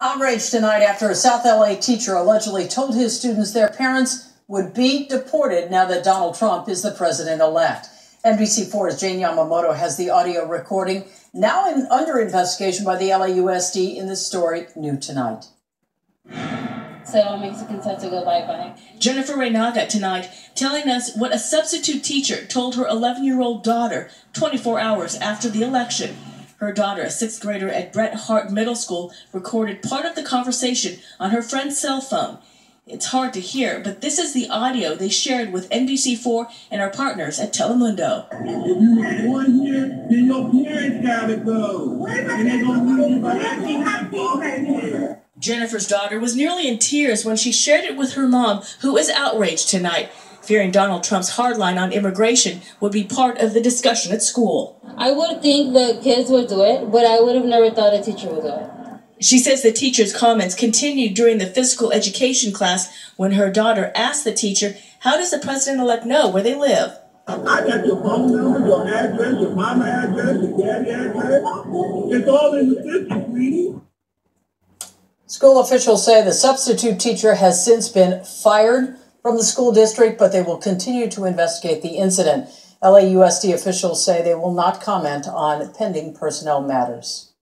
Outrage tonight after a South LA teacher allegedly told his students their parents would be deported now that Donald Trump is the president elect. NBC4's Jane Yamamoto has the audio recording, now in, under investigation by the LAUSD in this story, new tonight. So Mexican said to go bye bye. Jennifer Reynaga tonight telling us what a substitute teacher told her 11 year old daughter 24 hours after the election. Her daughter, a sixth grader at Bret Harte Middle School, recorded part of the conversation on her friend's cell phone. It's hard to hear, but this is the audio they shared with NBC4 and our partners at Telemundo. If you were born here, then your parents gotta go. And they're gonna you. Jennifer's daughter was nearly in tears when she shared it with her mom, who is outraged tonight, fearing Donald Trump's hardline on immigration would be part of the discussion at school. I would think the kids would do it, but I would have never thought a teacher would do it. She says the teacher's comments continued during the physical education class when her daughter asked the teacher, How does the president elect know where they live? I got your phone number, your address, your mama address, your daddy address. It's all in the system, sweetie. School officials say the substitute teacher has since been fired from the school district, but they will continue to investigate the incident. LAUSD officials say they will not comment on pending personnel matters.